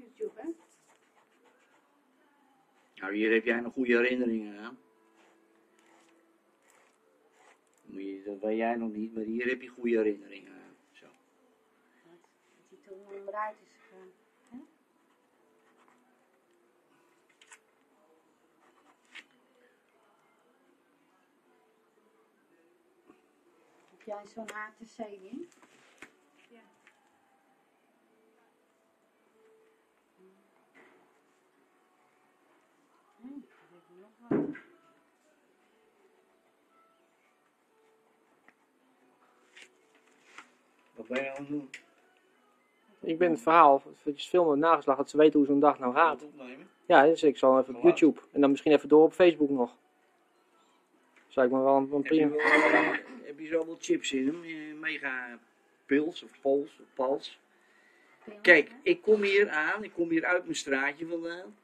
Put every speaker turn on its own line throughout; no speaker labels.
YouTube, hè?
Nou, hier heb jij nog goede herinneringen aan. Dat weet jij nog niet, maar hier heb je goede herinneringen aan. Zo.
Dat hij toen onderuit is gegaan. hè? Heb jij zo'n HTC-ding?
Ja.
Nog.
Wat ben je aan het doen?
Ik ben het verhaal, het filmen nageslagen, dat ze weten hoe zo'n dag nou gaat. Ja, dus ik zal even op. YouTube. En dan misschien even door op Facebook nog. Zou ik maar wel een, een
Heb je,
prima.
wel, eh, heb je zoveel chips in hem? Mega pils of pols of pals? Kijk, ik kom hier aan, ik kom hier uit mijn straatje vandaan.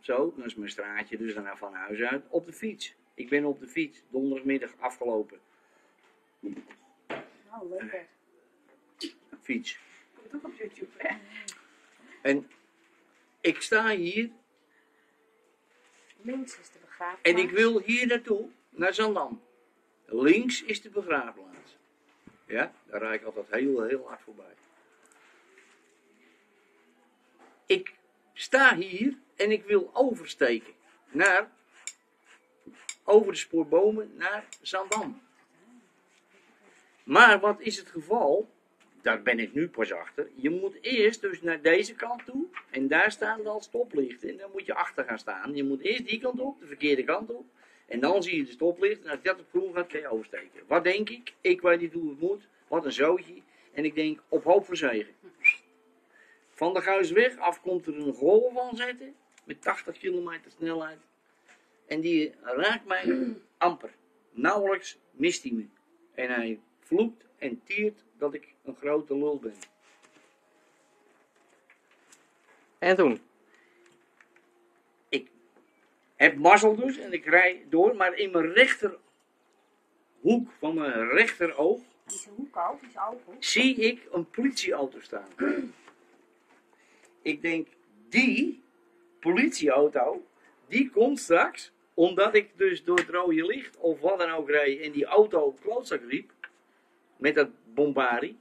Zo, dat is mijn straatje, dus daarna van huis uit. Op de fiets. Ik ben op de fiets, donderdagmiddag afgelopen.
Nou, lekker.
Fiets.
Komt ook op YouTube, hè?
En ik sta hier
Links is de begraafplaats.
en ik wil hier naartoe, naar Zandam. Links is de begraafplaats. Ja, daar rijd ik altijd heel, heel hard voorbij. Ik sta hier en ik wil oversteken naar, over de spoorbomen naar Zandam. Maar wat is het geval? Daar ben ik nu pas achter. Je moet eerst dus naar deze kant toe. En daar staan dan stoplichten. En dan moet je achter gaan staan. Je moet eerst die kant op, de verkeerde kant op. En dan zie je de stoplichten. En als dat op groen gaat, kan je oversteken. Wat denk ik? Ik weet niet hoe het moet. Wat een zootje. En ik denk, op hoop voor zegen. Van de Guisweg af komt er een golf aan zetten. Met 80 kilometer snelheid. En die raakt mij amper. Nauwelijks mist hij me. En hij vloekt en tiert dat ik een grote lul ben.
En toen?
Heb mazzel dus en ik rij door, maar in mijn rechterhoek van mijn rechteroog
Die is een hoek al, die is open.
zie ik een politieauto staan. Ik denk, die politieauto, die komt straks, omdat ik dus door het rode licht of wat dan ook reed en die auto op klootzak riep, met dat bombari,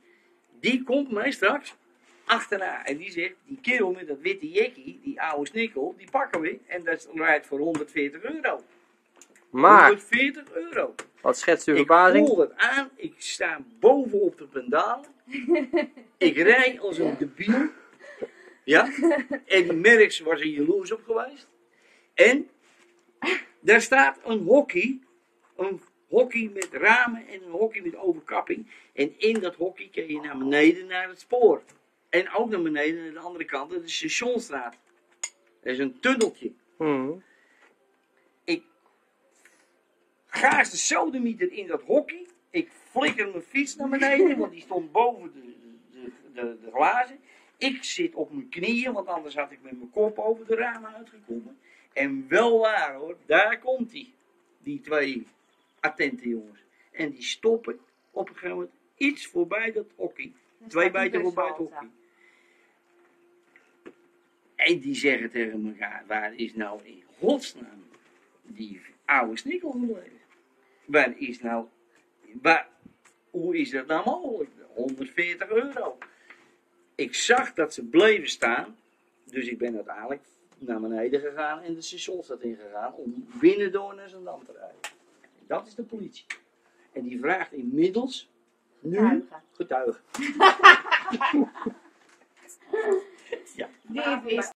die komt mij straks achterna. En die zegt, die kerel met dat witte jekkie, die oude snikkel, die pakken we en dat rijdt voor 140 euro.
Maar,
140 euro.
wat schetst uw
Ik
verbazing?
voel het aan, ik sta boven op de pendalen. ik rij als een debiel. Ja? En die Merks was er jaloers op geweest. En daar staat een hockey. Een hockey met ramen en een hockey met overkapping. En in dat hockey kun je naar beneden naar het spoor. En ook naar beneden naar de andere kant, dat is de Stationstraat. Dat is een tunneltje.
Mhm.
Ik gaas de sodemieter in dat hockey. Ik flikker mijn fiets naar beneden, want die stond boven de, de, de, de glazen. Ik zit op mijn knieën, want anders had ik met mijn kop over de ramen uitgekomen. En wel waar hoor, daar komt hij. Die twee attente jongens. En die stoppen op een gegeven moment iets voorbij dat hockey. Twee meter voorbij het hockey. En die zeggen tegen elkaar, waar is nou in godsnaam die oude snikkel gebleven? Waar is nou, waar, hoe is dat nou mogelijk? 140 euro. Ik zag dat ze bleven staan, dus ik ben uiteindelijk naar beneden gegaan en de stationstad ingegaan om binnendoor naar Zandam te rijden. Dat is de politie. En die vraagt inmiddels nu
Getuigen. is